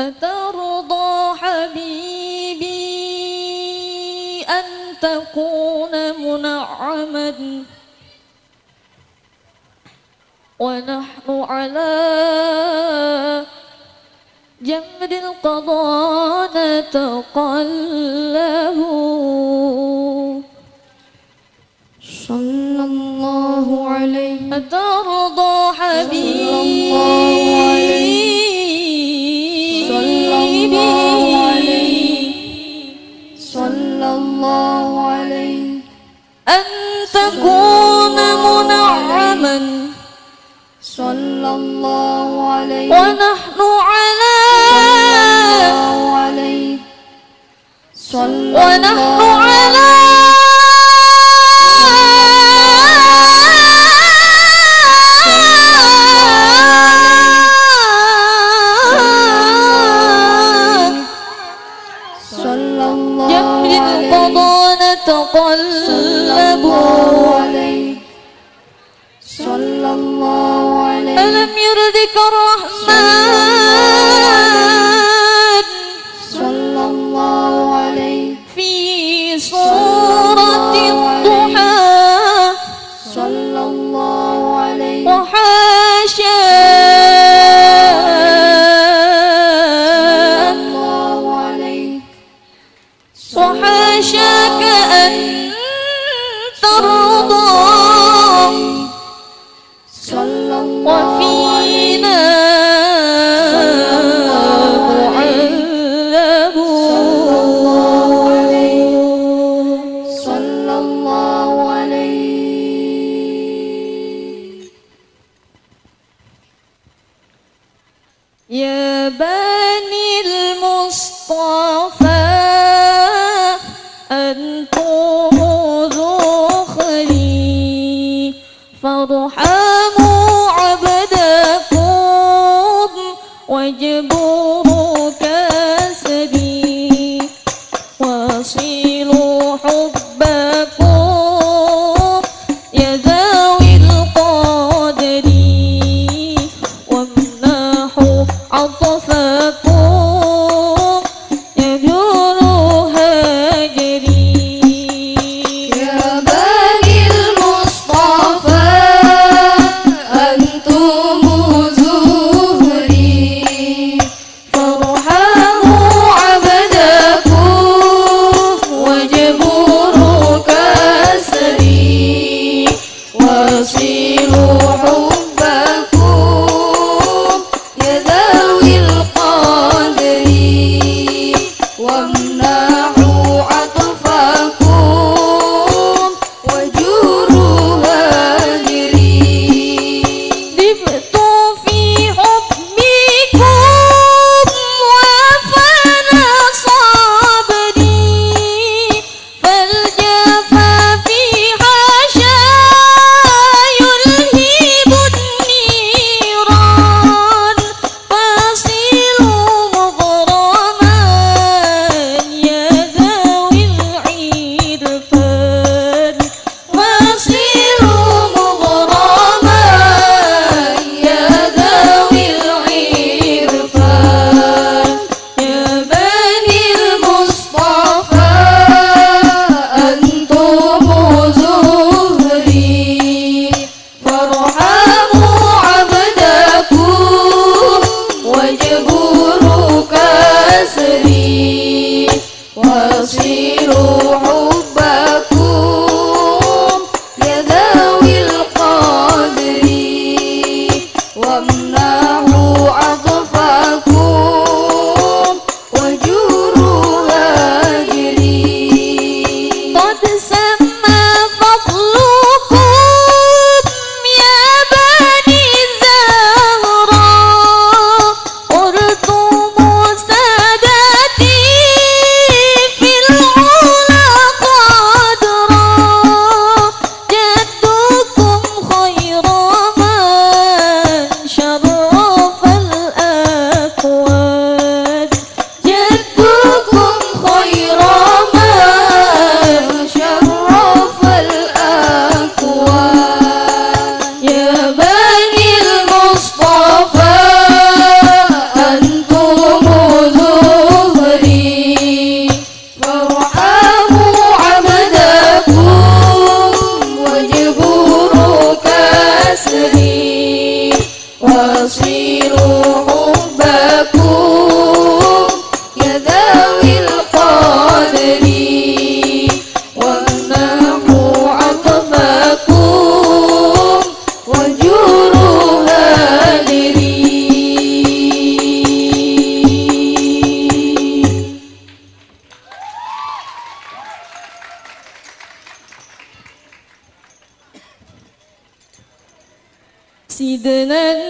أترضى حبيبي أن تكون منعما ونحن على جمر القضاء نتقلب صلى الله عليه. أترضى صلى الله عليه. ونحن على الله عليه صلى ونحن على صلى الله عليه. صلى نتقلب de يا بني المصطفى. واصلوا حبكم Hôm nay Gidene